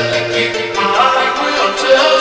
telling you I will tell